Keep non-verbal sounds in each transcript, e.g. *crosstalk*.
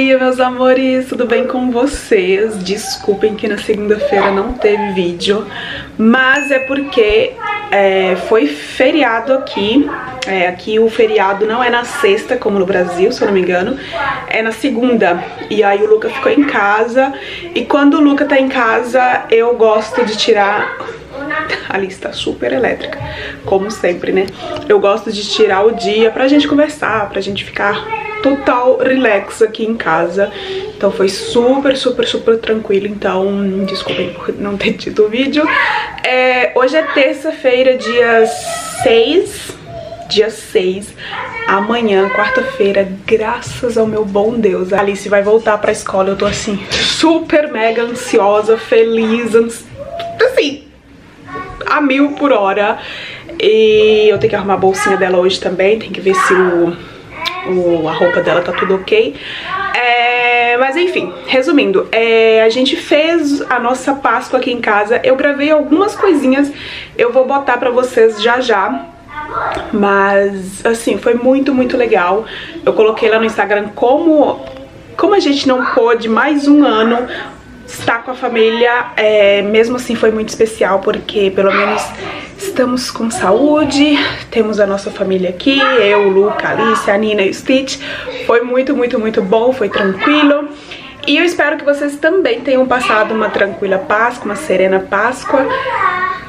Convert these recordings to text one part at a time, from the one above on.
dia, meus amores! Tudo bem com vocês? Desculpem que na segunda-feira não teve vídeo, mas é porque é, foi feriado aqui. É, aqui o feriado não é na sexta, como no Brasil, se eu não me engano, é na segunda. E aí o Luca ficou em casa, e quando o Luca tá em casa, eu gosto de tirar *laughs* a lista super elétrica, como sempre, né? Eu gosto de tirar o dia pra gente conversar, pra gente ficar total relax aqui em casa. Então foi super, super, super tranquilo. Então, desculpem por não ter *laughs* tido o vídeo. É, hoje é terça-feira, dia 6. Dia 6, amanhã, quarta-feira, graças ao meu bom Deus, a Alice vai voltar pra escola. Eu tô assim, super mega ansiosa, feliz, assim, a mil por hora. E eu tenho que arrumar a bolsinha dela hoje também, tem que ver se o o, a roupa dela tá tudo ok. É, mas enfim, resumindo, é, a gente fez a nossa Páscoa aqui em casa. Eu gravei algumas coisinhas, eu vou botar pra vocês já já. Mas, assim, foi muito, muito legal. Eu coloquei lá no Instagram como, como a gente não pôde mais um ano estar com a família, é, mesmo assim foi muito especial, porque pelo menos estamos com saúde, temos a nossa família aqui, eu, Luca, Alice, a Nina e o Stitch. Foi muito, muito, muito bom, foi tranquilo. E eu espero que vocês também tenham passado uma tranquila Páscoa, uma serena Páscoa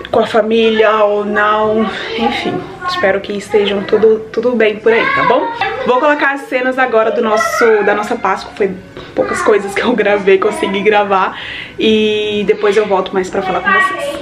com a família ou não, enfim, espero que estejam tudo, tudo bem por aí, tá bom? Vou colocar as cenas agora do nosso, da nossa Páscoa, foi poucas coisas que eu gravei, consegui gravar, e depois eu volto mais pra falar com vocês.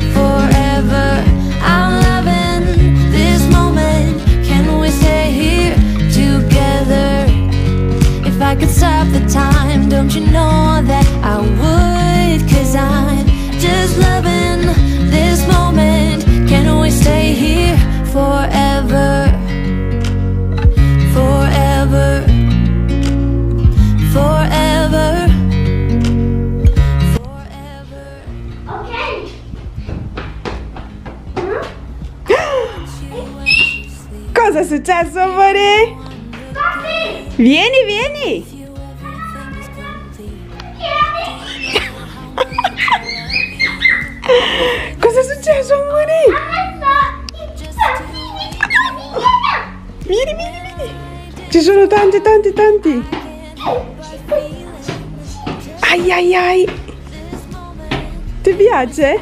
successo, amore? Vieni, vieni! *laughs* Cosa è successo, amore? Vieni, vieni, vieni. Ci sono tanti, tanti, tanti. Ai, ai, ai. Ti piace?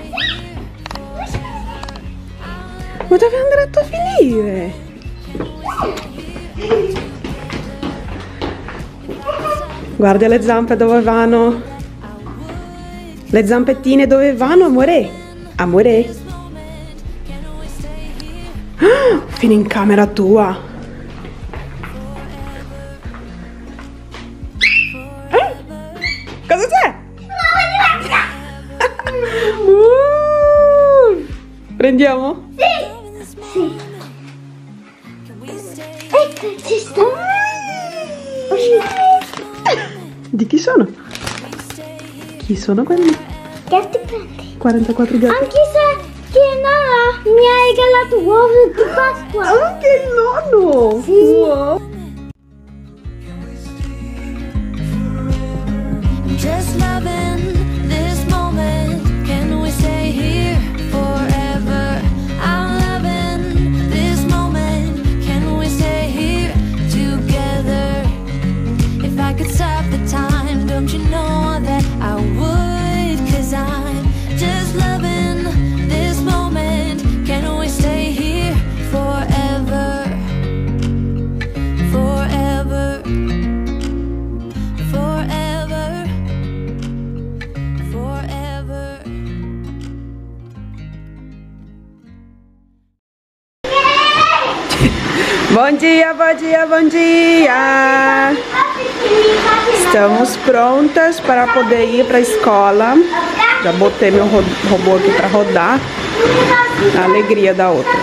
Ma dove andrà a finire? Guarda le zampe dove vanno. Le zampettine dove vanno, amore? Amore? Ah, fino in camera tua. Eh? Cosa c'è? *laughs* uh, prendiamo? Chi sono quelli? Gatti prendi. 44 gatti. Anche se che Nana mi ha regalato uova di Pasqua. Anche il nonno! Sì. Wow. Just loving Bom dia, bom dia, bom dia! Estamos prontas para poder ir para a escola. Já botei meu robô aqui para rodar. A alegria da outra.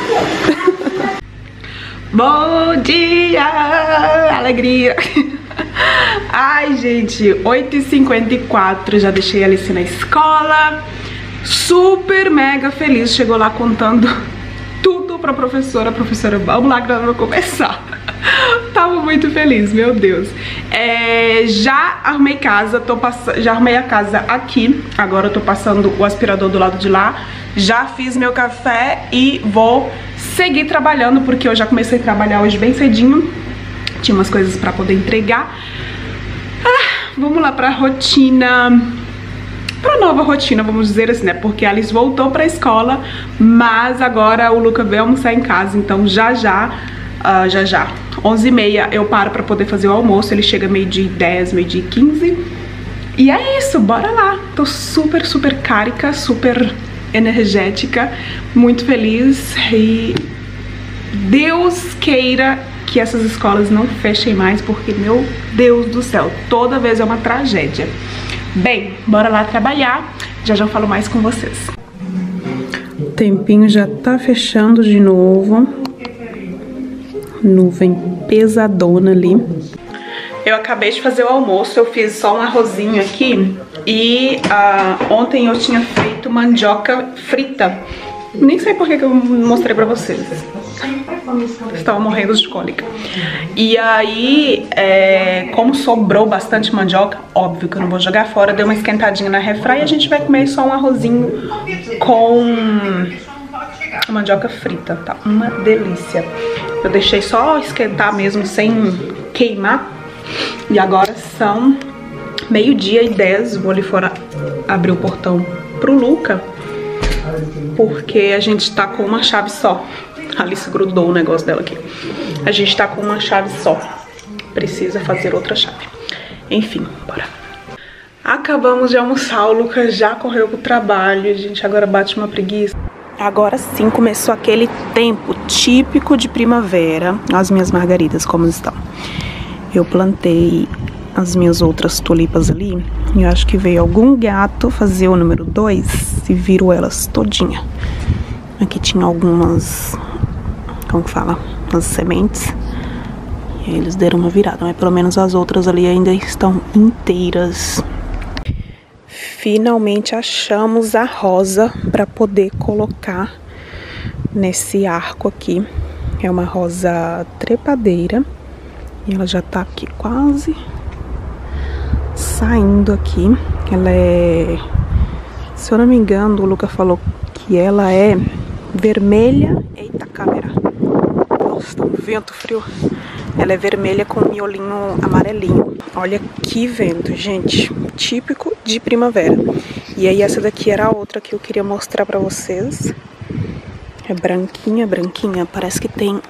*laughs* bom dia! Alegria! *laughs* Ai, gente, 8h54, já deixei a Alice na escola. Super mega feliz, chegou lá contando tudo pra professora. Professora, vamos lá que nós vamos começar. *laughs* Tava muito feliz, meu Deus. É, já arrumei casa, tô já arrumei a casa aqui. Agora eu tô passando o aspirador do lado de lá. Já fiz meu café e vou seguir trabalhando, porque eu já comecei a trabalhar hoje bem cedinho. Tinha umas coisas pra poder entregar. Ah, vamos lá pra rotina pra nova rotina, vamos dizer assim, né? Porque a Alice voltou pra escola, mas agora o Luca veio almoçar em casa, então já já, uh, já já, 11h30 eu paro pra poder fazer o almoço, ele chega meio dia 10, meio dia 15. E é isso, bora lá. Tô super, super cárica, super energética, muito feliz e Deus queira que essas escolas não fechem mais, porque, meu Deus do céu, toda vez é uma tragédia. Bem, bora lá trabalhar, já já falo mais com vocês. O tempinho já tá fechando de novo. Nuvem pesadona ali. Eu acabei de fazer o almoço, eu fiz só um arrozinho aqui e uh, ontem eu tinha feito mandioca frita. Nem sei por que, que eu mostrei pra vocês. Estava morrendo de cólica. E aí, é, como sobrou bastante mandioca, óbvio que eu não vou jogar fora, deu uma esquentadinha na refra e a gente vai comer só um arrozinho com mandioca frita, tá? Uma delícia. Eu deixei só esquentar mesmo, sem queimar. E agora são meio-dia e dez. Vou ali fora abrir o portão pro Luca, porque a gente tá com uma chave só. Alice grudou o negócio dela aqui. A gente tá com uma chave só. Precisa fazer outra chave. Enfim, bora. Acabamos de almoçar, o Lucas já correu pro trabalho, a gente agora bate uma preguiça. Agora sim começou aquele tempo típico de primavera. As minhas margaridas como estão. Eu plantei as minhas outras tulipas ali e eu acho que veio algum gato fazer o número 2 e virou elas todinha. Aqui tinha algumas como que fala, as sementes. E aí eles deram uma virada, mas pelo menos as outras ali ainda estão inteiras. Finalmente achamos a rosa para poder colocar nesse arco aqui. É uma rosa trepadeira. E ela já tá aqui quase saindo aqui. Ela é... Se eu não me engano, o Luca falou que ela é vermelha. Eita, câmera tá um vento frio. Ela é vermelha com miolinho amarelinho. Olha que vento, gente. Típico de primavera. E aí essa daqui era a outra que eu queria mostrar pra vocês. É branquinha, branquinha. Parece que tem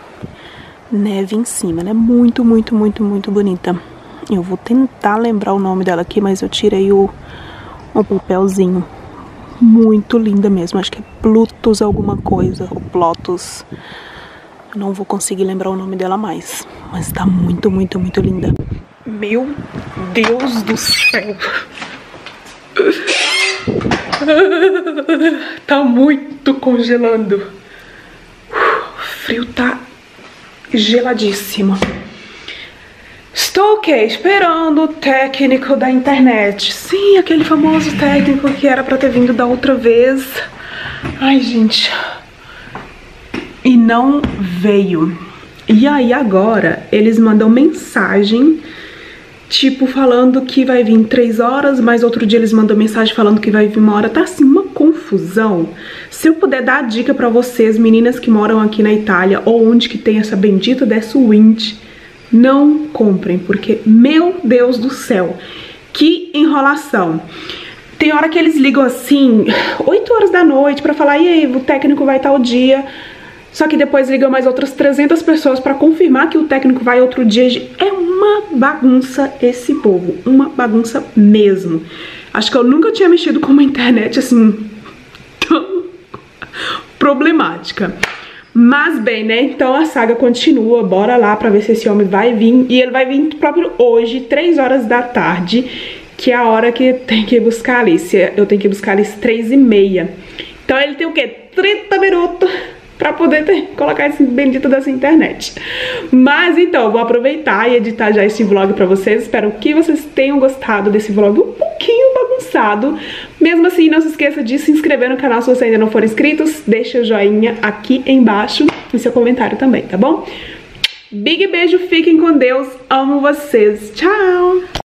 neve em cima, né? Muito, muito, muito, muito bonita. Eu vou tentar lembrar o nome dela aqui, mas eu tirei o, o papelzinho. Muito linda mesmo. Acho que é Plutus alguma coisa. Ou Plotus. Não vou conseguir lembrar o nome dela mais. Mas tá muito, muito, muito linda. Meu Deus do céu. *laughs* tá muito congelando. O frio tá geladíssimo. Estou o quê? Esperando o técnico da internet. Sim, aquele famoso técnico que era pra ter vindo da outra vez. Ai, gente e não veio. E aí agora eles mandam mensagem, tipo falando que vai vir três horas, mas outro dia eles mandam mensagem falando que vai vir uma hora. Tá assim uma confusão. Se eu puder dar dica para vocês, meninas que moram aqui na Itália ou onde que tem essa bendita dessa wind, não comprem, porque meu Deus do céu, que enrolação. Tem hora que eles ligam assim, 8 horas da noite para falar, e aí, o técnico vai tal dia só que depois ligam mais outras 300 pessoas para confirmar que o técnico vai outro dia. É uma bagunça esse povo, uma bagunça mesmo. Acho que eu nunca tinha mexido com uma internet assim tão problemática. Mas bem, né? Então a saga continua. Bora lá pra ver se esse homem vai vir. E ele vai vir próprio hoje, 3 horas da tarde, que é a hora que tem que buscar a Alice. Eu tenho que buscar a Alice 3 e meia. Então ele tem o quê? 30 minutos pra poder ter, colocar esse bendito dessa internet. Mas então, vou aproveitar e editar já este vlog pra vocês. Espero que vocês tenham gostado desse vlog um pouquinho Mesmo assim, não se esqueça de se inscrever no canal se você ainda não for inscrito. Deixa o joinha aqui embaixo e seu comentário também, tá bom? Big beijo, fiquem com Deus, amo vocês, tchau!